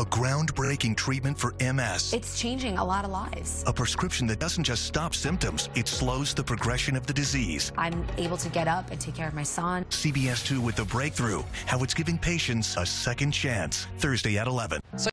a groundbreaking treatment for MS. It's changing a lot of lives. A prescription that doesn't just stop symptoms, it slows the progression of the disease. I'm able to get up and take care of my son. CBS 2 with the breakthrough, how it's giving patients a second chance. Thursday at 11. So.